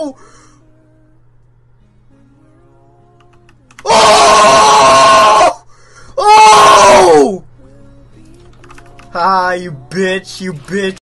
Oh! oh! Oh! Ah, you bitch, you bitch.